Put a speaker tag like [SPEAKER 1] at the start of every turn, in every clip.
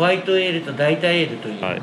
[SPEAKER 1] ホワイトエールと代替エールという、
[SPEAKER 2] はい。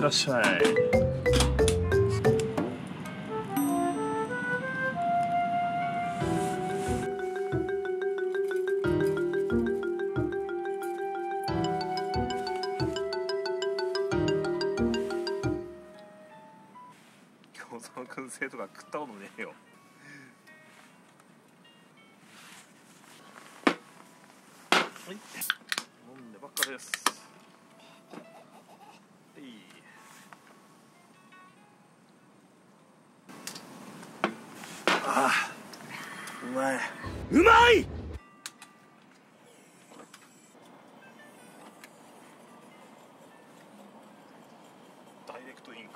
[SPEAKER 2] ってらっしゃい。
[SPEAKER 3] 餃子の燻製とか食ったことねえよ。はい。飲んでばっかです。ああうまい。うまい！ダイレクトインク。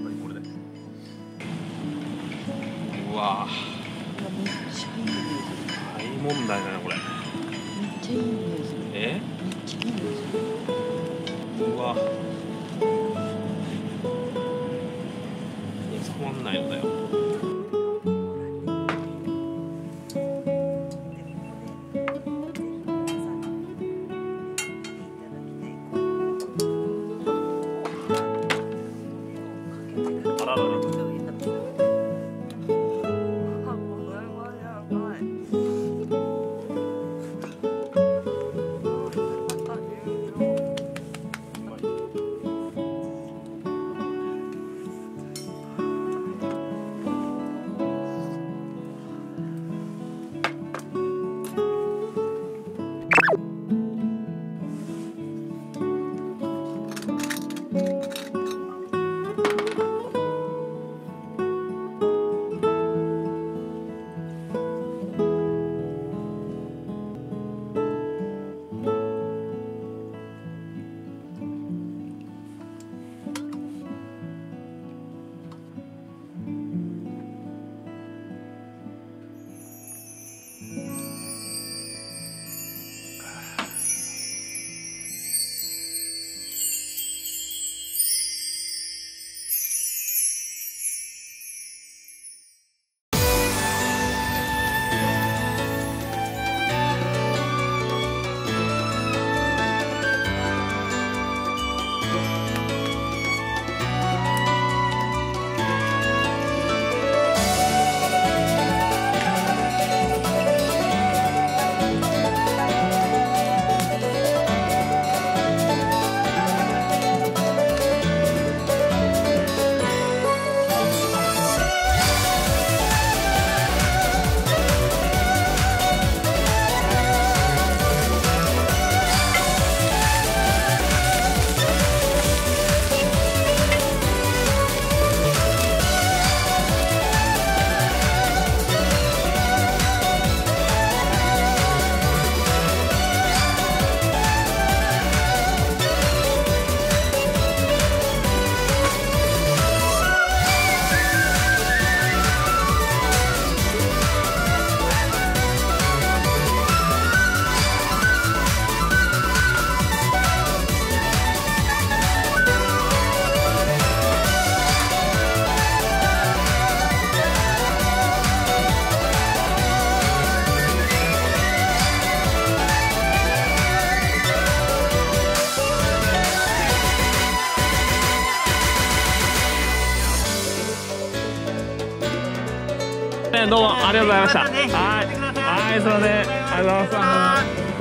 [SPEAKER 4] ぱりこれで。
[SPEAKER 3] うわ。
[SPEAKER 5] めっちゃいい匂い
[SPEAKER 3] 大問題だねこれ。
[SPEAKER 5] めっちゃいい匂いする。
[SPEAKER 3] え？
[SPEAKER 5] めっちゃいい匂いする
[SPEAKER 3] うわ収まんないのだよ
[SPEAKER 4] あ
[SPEAKER 3] りがとうございました。は
[SPEAKER 1] い。
[SPEAKER 3] はいすいません。ありがとうございます